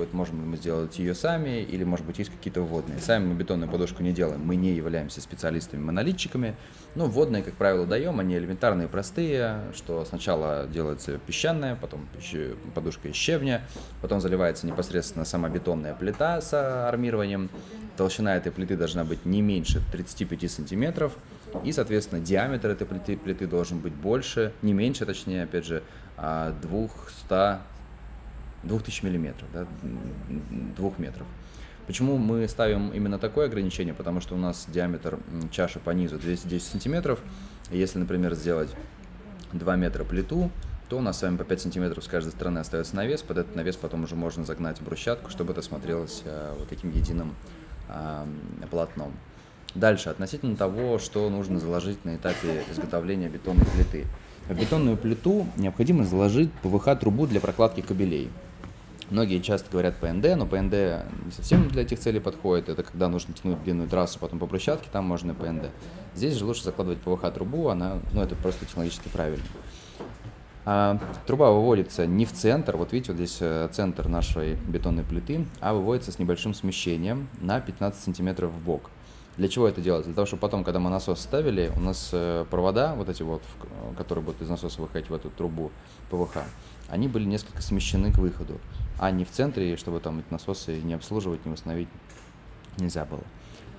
спрашивают, можем ли мы сделать ее сами, или, может быть, есть какие-то вводные. Сами мы бетонную подушку не делаем, мы не являемся специалистами-монолитчиками, но вводные, как правило, даем, они элементарные, простые, что сначала делается песчаная, потом подушка из щебня, потом заливается непосредственно сама бетонная плита с армированием, толщина этой плиты должна быть не меньше 35 сантиметров, и, соответственно, диаметр этой плиты, плиты должен быть больше, не меньше, точнее, опять же, 200 2000 миллиметров, да, 2 метров. Почему мы ставим именно такое ограничение? Потому что у нас диаметр чаши по низу 210 сантиметров. Если, например, сделать 2 метра плиту, то у нас с вами по 5 сантиметров с каждой стороны остается навес. Под этот навес потом уже можно загнать брусчатку, чтобы это смотрелось э, вот таким единым э, полотном. Дальше, относительно того, что нужно заложить на этапе изготовления бетонной плиты. В бетонную плиту необходимо заложить ПВХ-трубу для прокладки кабелей. Многие часто говорят ПНД, но ПНД не совсем для этих целей подходит. Это когда нужно тянуть длинную трассу, потом по брусчатке, там можно ПНД. Здесь же лучше закладывать ПВХ-трубу, она, ну, это просто технологически правильно. А, труба выводится не в центр, вот видите, вот здесь э, центр нашей бетонной плиты, а выводится с небольшим смещением на 15 сантиметров в бок. Для чего это делать? Для того, чтобы потом, когда мы насос ставили, у нас э, провода, вот эти вот, которые будут из насоса выходить в эту трубу ПВХ, они были несколько смещены к выходу а не в центре, чтобы там эти насосы не обслуживать, не установить нельзя было.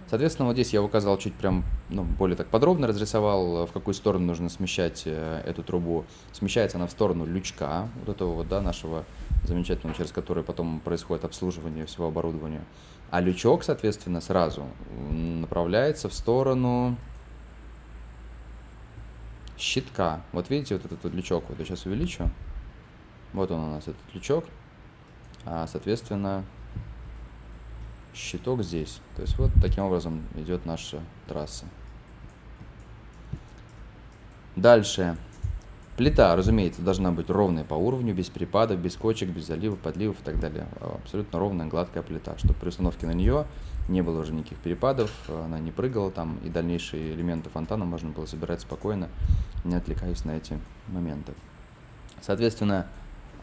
Соответственно, вот здесь я указал чуть прям, ну, более так подробно разрисовал, в какую сторону нужно смещать э, эту трубу. Смещается она в сторону лючка, вот этого вот, да, нашего замечательного, через который потом происходит обслуживание всего оборудования. А лючок, соответственно, сразу направляется в сторону щитка. Вот видите, вот этот вот лючок, вот я сейчас увеличу. Вот он у нас, этот лючок а, соответственно, щиток здесь. То есть вот таким образом идет наша трасса. Дальше. Плита, разумеется, должна быть ровной по уровню, без перепадов, без кочек, без заливов, подливов и так далее. Абсолютно ровная, гладкая плита, чтобы при установке на нее не было уже никаких перепадов, она не прыгала там, и дальнейшие элементы фонтана можно было собирать спокойно, не отвлекаясь на эти моменты. Соответственно,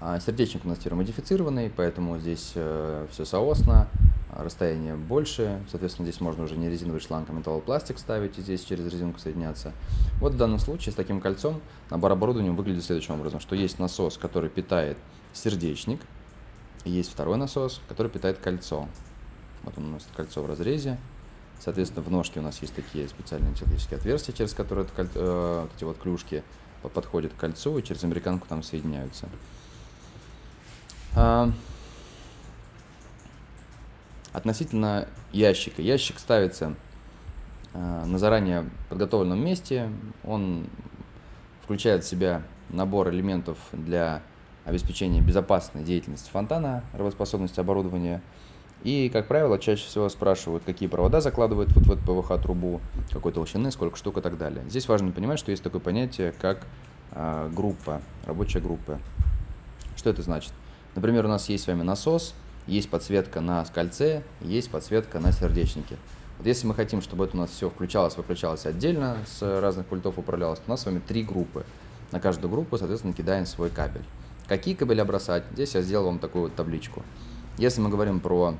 а сердечник у нас термодифицированный, поэтому здесь э, все соосно, расстояние больше, соответственно, здесь можно уже не резиновый шланг, а металлопластик ставить и здесь через резинку соединяться. Вот в данном случае с таким кольцом набор оборудования выглядит следующим образом, что есть насос, который питает сердечник, и есть второй насос, который питает кольцо. Вот у нас кольцо в разрезе. Соответственно, в ножке у нас есть такие специальные технические отверстия, через которые это, э, вот эти вот клюшки подходят к кольцу и через американку там соединяются. А, относительно ящика. Ящик ставится а, на заранее подготовленном месте. Он включает в себя набор элементов для обеспечения безопасной деятельности фонтана, работоспособности оборудования. И, как правило, чаще всего спрашивают, какие провода закладывают вот в эту ПВХ-трубу, какой толщины, сколько штук и так далее. Здесь важно понимать, что есть такое понятие, как э, группа, рабочая группа. Что это значит? Например, у нас есть с вами насос, есть подсветка на кольце, есть подсветка на сердечнике. Вот если мы хотим, чтобы это у нас все включалось, выключалось отдельно, с разных пультов управлялось, то у нас с вами три группы. На каждую группу, соответственно, кидаем свой кабель. Какие кабеля бросать? Здесь я сделал вам такую вот табличку. Если мы говорим про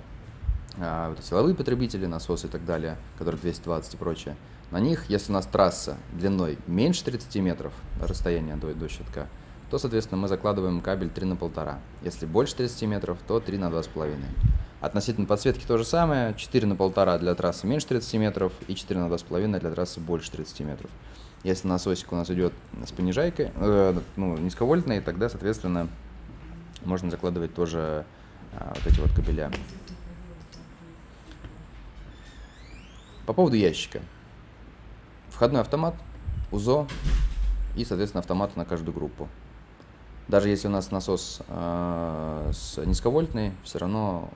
а, силовые потребители, насосы и так далее, которые 220 и прочее, на них, если у нас трасса длиной меньше 30 метров, расстояние до, до щитка, то, соответственно, мы закладываем кабель 3 на 1,5. Если больше 30 метров, то 3 на 2,5. Относительно подсветки то же самое, 4 на 1,5 для трассы меньше 30 метров и 4 на 2,5 для трассы больше 30 метров. Если насосик у нас идет с понижайкой, э, ну, низковольтный, тогда, соответственно, можно закладывать тоже э, вот эти вот кабеля. По поводу ящика. Входной автомат, УЗО и, соответственно, автоматы на каждую группу. Даже если у нас насос э, с низковольтный, все равно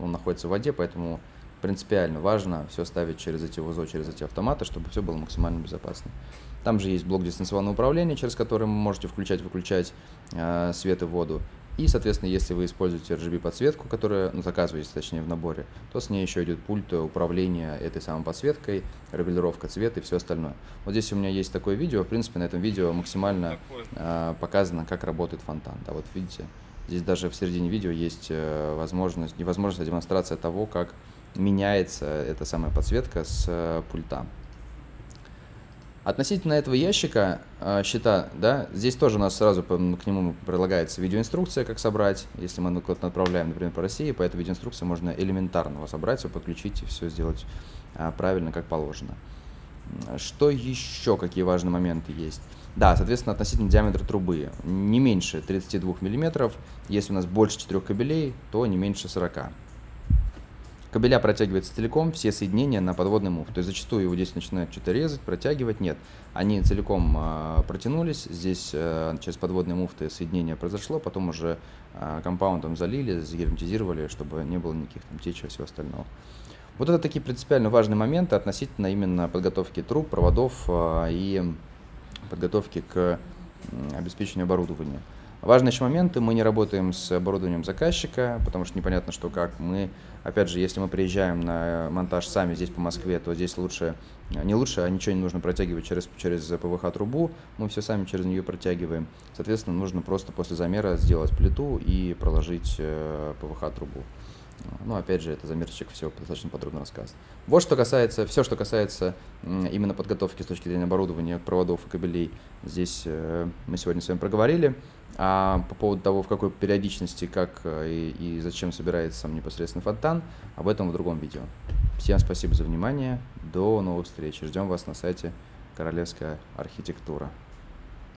он находится в воде, поэтому принципиально важно все ставить через эти УЗО, через эти автоматы, чтобы все было максимально безопасно. Там же есть блок дистанционного управления, через который вы можете включать-выключать э, свет и воду. И, соответственно, если вы используете RGB-подсветку, которая, ну, заказываете, точнее, в наборе, то с ней еще идет пульт управления этой самой подсветкой, регулировка цвета и все остальное. Вот здесь у меня есть такое видео, в принципе, на этом видео максимально э, показано, как работает фонтан. Да, вот видите, Здесь даже в середине видео есть э, возможность, невозможность демонстрация того, как меняется эта самая подсветка с э, пульта. Относительно этого ящика э, счета, да, здесь тоже у нас сразу к нему прилагается видеоинструкция, как собрать. Если мы куда-то отправляем, например, по России, по этой видеоинструкции можно элементарно его собрать, все подключить и все сделать правильно, как положено. Что еще, какие важные моменты есть? Да, соответственно, относительно диаметра трубы не меньше 32 мм. Если у нас больше 4 кабелей, то не меньше 40 Кабеля протягиваются целиком, все соединения на подводный муфт. То есть зачастую его здесь начинают что-то резать, протягивать. Нет, они целиком э, протянулись. Здесь э, через подводные муфты соединение произошло, потом уже э, компаундом залили, загерметизировали, чтобы не было никаких там течей и всего остального. Вот это такие принципиально важные моменты относительно именно подготовки труб, проводов э, и подготовки к обеспечению оборудования. Важные еще моменты, мы не работаем с оборудованием заказчика, потому что непонятно, что как. Мы, опять же, если мы приезжаем на монтаж сами здесь по Москве, то здесь лучше, не лучше, а ничего не нужно протягивать через, через ПВХ-трубу, мы все сами через нее протягиваем. Соответственно, нужно просто после замера сделать плиту и проложить э, ПВХ-трубу. Ну, опять же, это замерчик все достаточно подробно рассказан. Вот что касается, все, что касается именно подготовки с точки зрения оборудования, проводов и кабелей, здесь э, мы сегодня с вами проговорили. А по поводу того, в какой периодичности, как э, и, и зачем собирается сам непосредственно фонтан, об этом в другом видео. Всем спасибо за внимание, до новых встреч. Ждем вас на сайте Королевская архитектура.